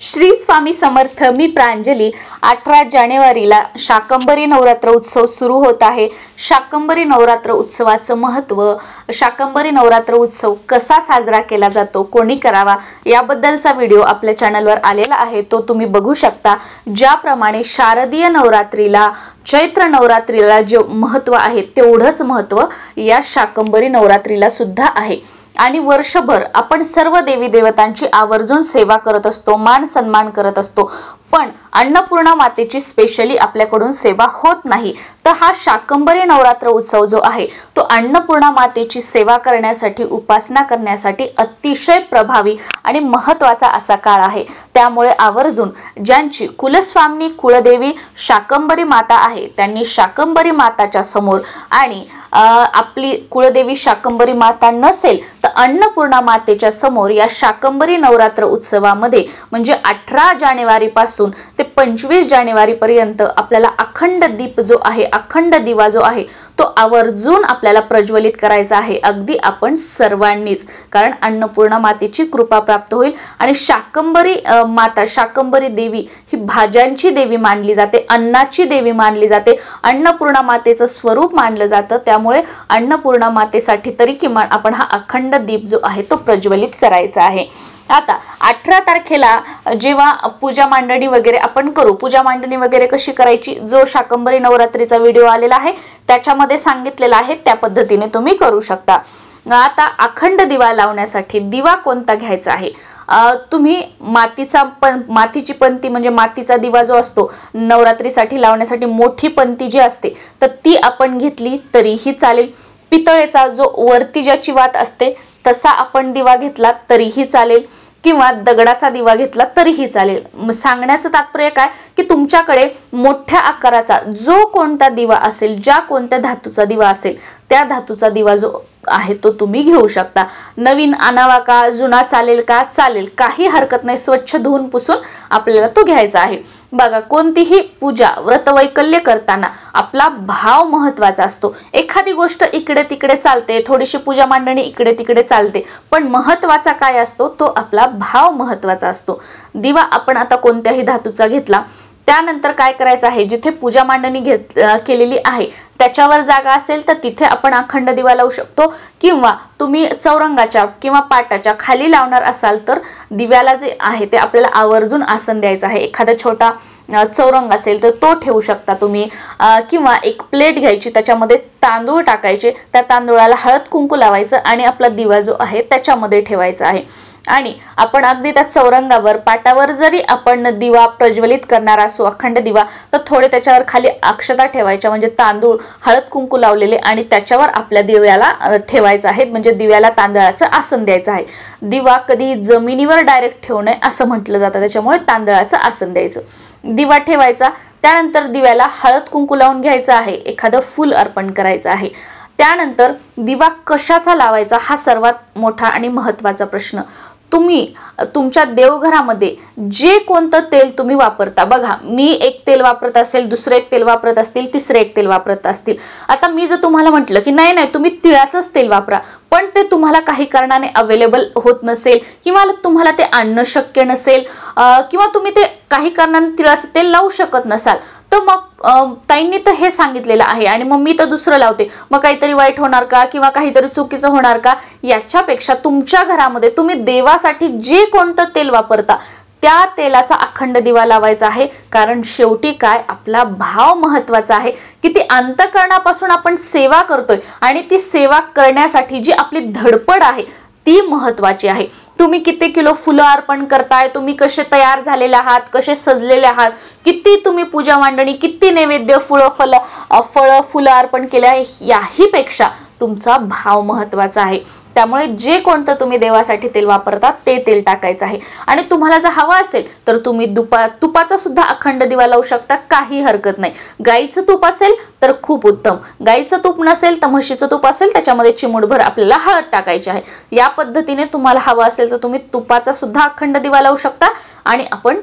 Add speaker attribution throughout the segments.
Speaker 1: श्री स्वामी समर्थ मी प्रांजली. अठरा जानेवारीला शाकंबरी नवरात्र उत्सव सुरू होत आहे. शाकंबरी नवरात्र उत्सवाचं महत्त्व शाकंबरी नवरात्र उत्सव कसा साजरा केला जातो कोणी करावा याबद्दलचा व्हिडिओ आपल्या चॅनलवर आलेला आहे. तो तुम्ही बघू शकता. ज्याप्रमाणे शारदीय नवरात्रीला चैत्र नवरात्रीला जे महत्त्व आहे तेवढंच महत्त्व या शाकंबरी नवरात्रीला सुद्धा आहे. आणि वर्षभर आपण सर्व देवी देवतांची आवर्जून सेवा करत असतो मान सन्मान करत असतो. पण अन्नपूर्णा मातेची स्पेशली आपल्याकडून सेवा होत नाही. तर हा शाकंबरी नवरात्र उत्सव जो आहे तो अन्नपूर्णा मातेची सेवा करण्यासाठी उपासना करण्यासाठी अतिशय प्रभावी आणि महत्त्वाचा असा काळ आहे. त्यामुळे आवर्जून ज्यांची कुलस्वामिनी कुळदेवी शाकंबरी माता आहे त्यांनी शाकंबरी माताच्या समोर आणि आपली कुळदेवी शाकंबरी माता नसेल तर अन्नपूर्णा मातेच्या समोर या शाकंबरी नवरात्र उत्सवामध्ये म्हणजे अठरा जानेवारीपासून ते पंचवीस जानेवारीपर्यंत आपल्याला अखंड दीप जो आहे अखंड दिवा जो आहे तो आवर्जून आपल्याला प्रज्वलित करायचा आहे. अगदी आपण सर्वांनीच. कारण अन्नपूर्णा मातेची कृपा प्राप्त होईल आणि शाकंबरी माता शाकंबरी देवी ही भाज्यांची देवी मानली जाते अन्नाची देवी मानली जाते. अन्नपूर्णा मातेचं स्वरूप मानलं जातं. त्यामुळे अन्नपूर्णा मातेसाठी तरी किमान आपण हा अखंड दीप जो आहे तो प्रज्वलित करायचा आहे. आता अठरा तारखेला जेव्हा पूजा मांडणी वगैरे आपण करू पूजा मांडणी वगैरे कशी करायची जो शाकंबरी नवरात्रीचा व्हिडिओ आलेला आहे त्याच्यामध्ये सांगितलेला आहे त्या पद्धतीने तुम्ही करू शकता. आता अखंड दिवा लावण्यासाठी दिवा कोणता घ्यायचा आहे? तुम्ही मातीचा पण मातीची पंती म्हणजे मातीचा दिवा जो असतो नवरात्रीसाठी लावण्यासाठी मोठी पंती जी असते तर ती आपण घेतली तरीही चालेल. पितळेचा जो वरती ज्याची वात असते तसा आपण दिवा घेतला तरीही चालेल किंवा दगडाचा दिवा घेतला तरीही चालेल. सांगण्याचं तात्पर्य काय? की तुमच्याकडे मोठ्या आकाराचा जो कोणता दिवा असेल ज्या कोणत्या धातूचा दिवा असेल त्या धातूचा दिवा जो आहे तो तुम्ही घेऊ शकता. नवीन आणावा का जुना चालेल का चालेल. काही हरकत नाही. स्वच्छ धुवून पुसून आपल्याला तो घ्यायचा आहे. बघा कोणतीही पूजा व्रतवैकल्य करताना आपला भाव महत्त्वाचा असतो. एखादी गोष्ट इकडे तिकडे चालते थोडीशी पूजा मांडणी इकडे तिकडे चालते पण महत्त्वाचा काय असतो? तो आपला भाव महत्त्वाचा असतो. दिवा आपण आता कोणत्याही धातूचा घेतला त्यानंतर काय करायचं आहे? जिथे पूजा मांडणी घेत केलेली आहे त्याच्यावर जागा असेल तर तिथे आपण अखंड दिवा लावू शकतो. किंवा तुम्ही चौरंगाच्या किंवा पाटाच्या खाली लावणार असाल तर दिव्याला जे आहे ते आपल्याला आवर्जून आसन द्यायचं आहे. एखादा छोटा चौरंग असेल तर तो ठेवू शकता तुम्ही. किंवा एक प्लेट घ्यायची त्याच्यामध्ये तांदूळ टाकायचे. त्या तांदूळाला हळद कुंकू लावायचं आणि आपला दिवा जो आहे त्याच्यामध्ये ठेवायचा आहे. आणि आपण अगदी त्या चौरंगावर पाटावर जरी आपण दिवा प्रज्वलित करणार असू अखंड दिवा तर थोडे त्याच्यावर खाली अक्षता ठेवायच्या म्हणजे तांदूळ हळद कुंकू लावलेले आणि त्याच्यावर आपल्या दिव्याला ठेवायचं आहे म्हणजे दिव्याला तांदळाचं आसन द्यायचं आहे. दिवा कधी जमिनीवर डायरेक्ट ठेवू नये असं म्हटलं जातं त्याच्यामुळे तांदळाचं आसन द्यायचं. दिवा ठेवायचा त्यानंतर दिव्याला हळद कुंकू लावून घ्यायचं आहे एखादं फूल अर्पण करायचं आहे. त्यानंतर दिवा कशाचा लावायचा हा सर्वात मोठा आणि महत्त्वाचा प्रश्न. तुम्ही तुमच्या देवघरामध्ये जे कोणतं तेल तुम्ही वापरता बघा मी एक तेल वापरत असेल दुसरं एक तेल वापरत असतील तिसरं एक तेल वापरत असतील. आता मी जर तुम्हाला म्हटलं की नाही नाही तुम्ही तिळाचंच तेल वापरा पण ते तुम्हाला काही कारणाने अवेलेबल होत नसेल किंवा तुम्हाला ते आणणं शक्य नसेल किंवा तुम्ही ते काही कारणाने तिळाचं तेल लावू शकत नसाल तर मग ताईंनी तर हे सांगितलेलं आहे आणि मग मी तर दुसरं लावते. मग काहीतरी वाईट होणार का किंवा काहीतरी चुकीचं होणार का? याच्यापेक्षा तुमच्या घरामध्ये तुम्ही देवासाठी जे कोणतं तेल वापरता त्या तेलाचा अखंड दिवा लावायचा आहे. कारण शेवटी काय? आपला भाव महत्त्वाचा आहे. की ती अंतकरणापासून आपण सेवा करतोय आणि ती सेवा करण्यासाठी जी आपली धडपड आहे ती महत्वाची आहे. तुम्ही किती किलो फुलं अर्पण करताय तुम्ही कसे तयार झालेले आहात कसे सजलेले आहात किती तुम्ही पूजा मांडणी किती नैवेद्य फुलं फल फळं फुलं अर्पण केले आहे याही पेक्षा तुमचा भाव महत्त्वाचा आहे. त्यामुळे जे कोणतं तुम्ही देवासाठी तेल वापरता ते तेल टाकायचं आहे. आणि तुम्हाला जर हवं असेल तर तुम्ही दुपा तुपाचा सुद्धा अखंड दिवा लावू शकता काही हरकत नाही. गाईचं तूप असेल तर खूप उत्तम. गाईचं तूप नसेल तर म्हशीचं तूप असेल त्याच्यामध्ये चिमुडभर आपल्याला हळद टाकायची आहे. या पद्धतीने तुम्हाला हवं असेल तर तुम्ही तुपाचा सुद्धा अखंड दिवा लावू शकता. आणि आपण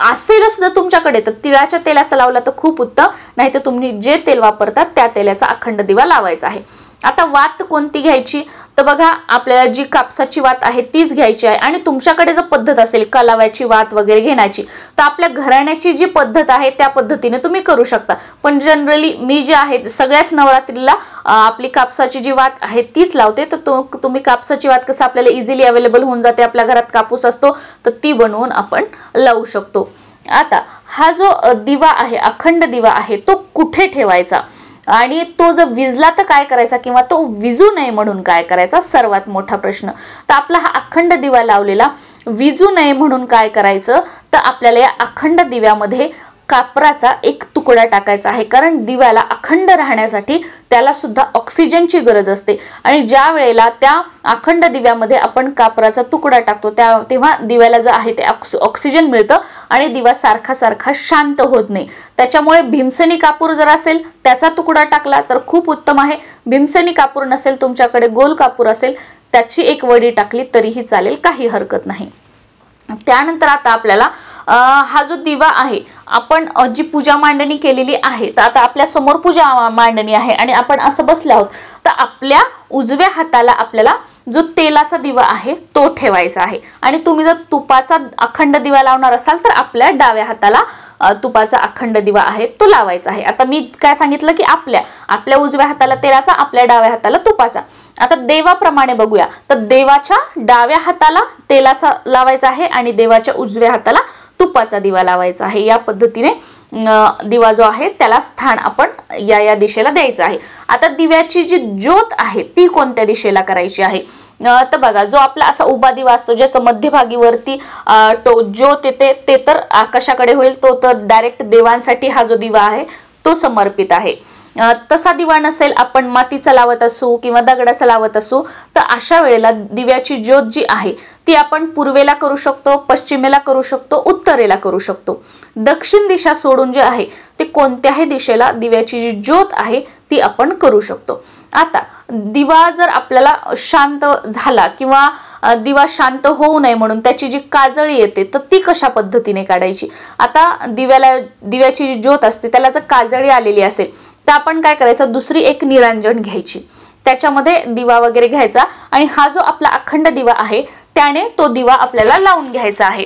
Speaker 1: असेलच जर तुमच्याकडे तर तिळाच्या तेलाचा लावला तर खूप उत्तम. नाही तर तुम्ही जे तेल वापरतात त्या तेलाचा अखंड दिवा लावायचा आहे. आता वात कोणती घ्यायची? तर बघा आपल्याला जी कापसाची वात आहे तीच घ्यायची आहे. आणि तुमच्याकडे जर पद्धत असेल कलाव्याची वात वगैरे घेण्याची तर आपल्या घराण्याची जी पद्धत आहे त्या पद्धतीने तुम्ही करू शकता. पण जनरली मी जे आहे सगळ्याच नवरात्रीला आपली कापसाची जी वात आहे तीच लावते. तर तो तुम्ही कापसाची वात कसं आपल्याला इझिली अवेलेबल होऊन जाते आपल्या घरात कापूस असतो तर ती बनवून आपण लावू शकतो. आता हा जो दिवा आहे अखंड दिवा आहे तो कुठे ठेवायचा? आणि तो जर विजला तर काय करायचा? किंवा तो विजू नये म्हणून काय करायचा? सर्वात मोठा प्रश्न. तर आपला हा अखंड दिवा लावलेला विजू नये म्हणून काय करायचं? तर आपल्याला या अखंड दिव्यामध्ये कापराचा एक तुकडा टाकायचा आहे. कारण दिव्याला अखंड राहण्यासाठी त्याला सुद्धा ऑक्सिजनची गरज असते. आणि ज्या वेळेला त्या अखंड दिव्यामध्ये आपण कापराचा तुकडा टाकतो त्या तेव्हा दिव्याला जे आहे ते ऑक्सिजन मिळतं आणि दिवा सारखा सारखा शांत होत नाही. त्याच्यामुळे भीमसेनी कापूर जर असेल त्याचा तुकडा टाकला तर खूप उत्तम आहे. भीमसेनी कापूर नसेल तुमच्याकडे गोल कापूर असेल त्याची एक वडी टाकली तरीही चालेल काही हरकत नाही. त्यानंतर आता आपल्याला हा जो दिवा आहे आपण जी पूजा मांडणी केलेली आहे तर आता आपल्यासमोर पूजा मांडणी आहे आणि आपण असं बसले आहोत तर आपल्या उजव्या हाताला आपल्याला जो तेलाचा दिवा आहे तो ठेवायचा आहे. आणि तुम्ही जर तुपाचा अखंड दिवा लावणार असाल तर आपल्या डाव्या हाताला तुपाचा अखंड दिवा आहे तो लावायचा आहे. आता मी काय सांगितलं की आपल्या आपल्या उजव्या हाताला तेलाचा आपल्या डाव्या हाताला तुपाचा. आता देवाप्रमाणे बघूया तर देवाच्या डाव्या हाताला तेलाचा लावायचा आहे आणि देवाच्या उजव्या हाताला तुपाचा दिवा लावायचा आहे. या पद्धतीने दिवा जो आहे त्याला स्थान आपण या या दिशेला द्यायचं आहे. आता दिव्याची जी ज्योत आहे ती कोणत्या दिशेला करायची आहे? तर बघा जो आपला असा उभा दिवा असतो ज्याचं मध्यभागीवरती तो ज्योत येते ते तर आकाशाकडे होईल तो तर डायरेक्ट देवांसाठी हा जो दिवा आहे तो समर्पित आहे. तसा दिवा नसेल आपण मातीचा लावत असू किंवा दगडाचा लावत असू तर अशा वेळेला दिव्याची ज्योत जी आहे ती आपण पूर्वेला करू शकतो पश्चिमेला करू शकतो उत्तरेला करू शकतो. दक्षिण दिशा सोडून जे आहे ते कोणत्याही दिशेला दिव्याची जी ज्योत आहे ती आपण करू शकतो. आता दिवा जर आपल्याला शांत झाला किंवा दिवा शांत होऊ नये म्हणून त्याची जी काजळी येते तर ती कशा पद्धतीने काढायची? आता दिव्याला दिव्याची जी ज्योत असते त्याला जर काजळी आलेली असेल तर आपण काय करायचं? दुसरी एक निरांजन घ्यायची. त्याच्यामध्ये दिवा वगैरे घ्यायचा आणि हा जो आपला अखंड दिवा आहे त्याने तो दिवा आपल्याला लावून घ्यायचा आहे.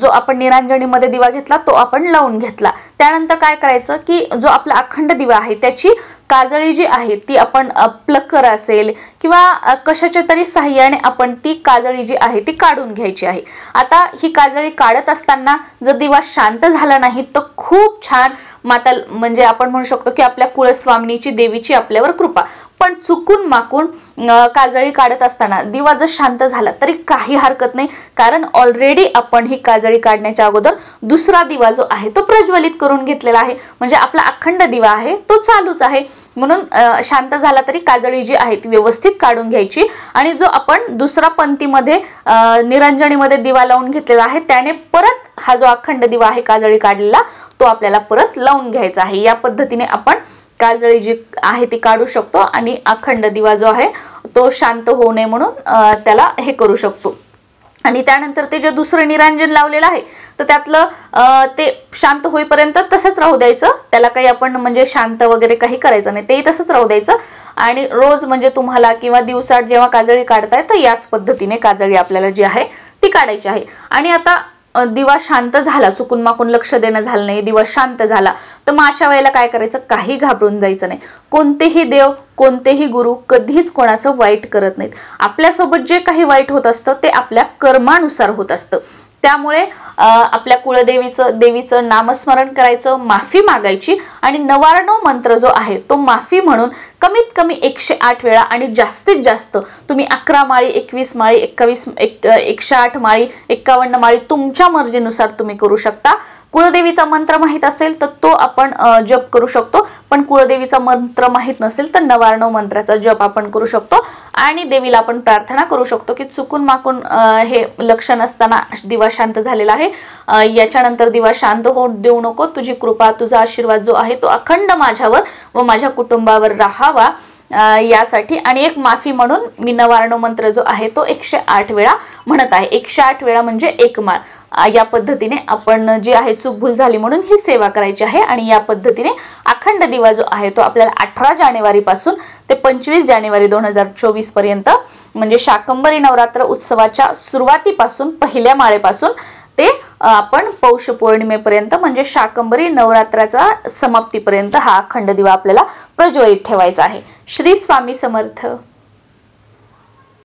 Speaker 1: जो आपण निरांजणीमध्ये दिवा घेतला तो आपण लावून घेतला. त्यानंतर काय करायचं की जो आपला अखंड दिवा आहे त्याची काजळी जी आहे ती आपण प्लकर असेल किंवा कशाच्या तरी साह्याने आपण ती काजळी जी आहे ती काढून घ्यायची आहे. आता ही काजळी काढत असताना जर दिवा शांत झाला नाही तर खूप छान माता म्हणजे आपण म्हणू शकतो की आपल्या कुळस्वामिनीची देवीची आपल्यावर कृपा. पण चुकून माकून काजळी काढत असताना दिवा जर शांत झाला तरी काही हरकत नाही. कारण ऑलरेडी आपण ही काजळी काढण्याच्या अगोदर दुसरा दिवा जो आहे तो प्रज्वलित करून घेतलेला आहे. म्हणजे आपला अखंड दिवा आहे तो चालूच आहे. म्हणून शांत झाला तरी काजळी जी आहे ती व्यवस्थित काढून घ्यायची. आणि जो आपण दुसरा पंथीमध्ये निरंजनीमध्ये दिवा लावून घेतलेला आहे त्याने परत हा जो अखंड दिवा आहे काजळी काढलेला तो आपल्याला परत लावून घ्यायचा आहे. या पद्धतीने आपण काजळी जी आहे ती काढू शकतो आणि अखंड दिवा जो आहे तो शांत होऊ नये म्हणून त्याला हे करू शकतो. आणि त्यानंतर ते जे दुसरं निरांजन लावलेलं आहे तर त्यातलं ते शांत होईपर्यंत तसंच राहू द्यायचं. त्याला काही आपण म्हणजे शांत वगैरे काही करायचं नाही. तेही तसंच राहू द्यायचं. आणि रोज म्हणजे तुम्हाला किंवा दिवसात जेव्हा काजळी काढताय तर याच पद्धतीने काजळी आपल्याला जी आहे ती काढायची आहे. आणि आता दिवा शांत झाला चुकून माकून लक्ष देणं झालं नाही दिवा शांत झाला. तर मग अशा वेळेला काय करायचं? काही घाबरून जायचं नाही. कोणतेही देव कोणतेही गुरु कधीच कोणाचं वाईट करत नाहीत. आपल्यासोबत जे काही वाईट होत असतं ते आपल्या कर्मानुसार होत असतं. त्यामुळे आपल्या कुळदेवीचं देवीचं नामस्मरण करायचं माफी मागायची आणि नवारणव मंत्र जो आहे तो माफी म्हणून कमीत कमी एकशे आठ वेळा आणि जास्तीत जास्त तुम्ही अकरा माळी एकवीस माळी एक्कावीस एक एकशे आठ माळी एक्कावन्न माळी तुमच्या मर्जीनुसार तुम्ही करू शकता. कुळदेवीचा मंत्र माहीत असेल तर तो आपण जप करू शकतो. पण कुळदेवीचा मंत्र माहीत नसेल तर नवारणव मंत्राचा जप आपण करू शकतो. आणि देवीला आपण प्रार्थना करू शकतो की चुकून माकून हे लक्ष नसताना दिवा शांत झालेला आहे. याच्यानंतर दिवा शांत होऊ देऊ नको. तुझी कृपा तुझा आशीर्वाद जो आहे तो अखंड माझ्यावर व माझ्या कुटुंबावर राहावा. यासाठी आणि एक माफी म्हणून मी नवारण मंत्र जो आहे तो एकशे आठ वेळा म्हणत आहे. एकशे आठ वेळा म्हणजे एक माळ. या पद्धतीने आपण जी आहे चूक भूल झाली म्हणून ही सेवा करायची आहे आणि या पद्धतीने अखंड दिवा जो आहे तो आपल्याला अठरा जानेवारीपासून ते पंचवीस जानेवारी दोन हजार चोवीसपर्यंत म्हणजे शाकंबरी नवरात्र उत्सवाच्या सुरुवातीपासून पहिल्या माळेपासून ते आपण पौष पौर्णिमेपर्यंत म्हणजे शाकंबरी नवरात्राचा समाप्तीपर्यंत हा अखंड दिवा आपल्याला प्रज्वलित ठेवायचा आहे. श्री स्वामी समर्थ.